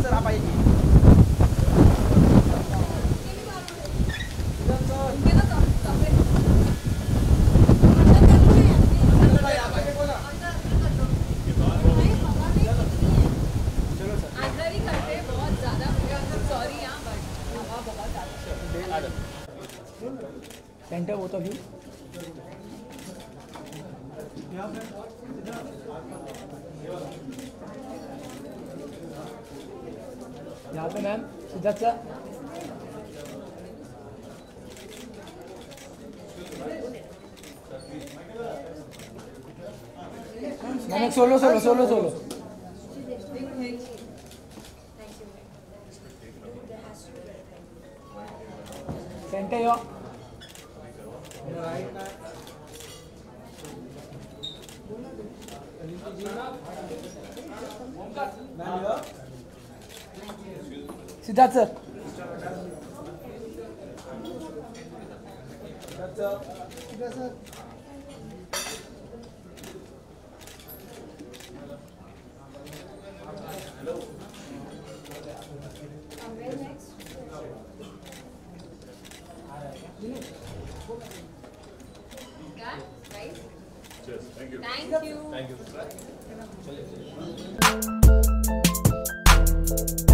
है सर आप आइए Enter both of you. Yeah, यहाँ पे ma'am Siddharth sir ma'am solo solo solo solo centre yo Siddharth sir Done, right? Cheers. Thank you. Thank you. Thank you.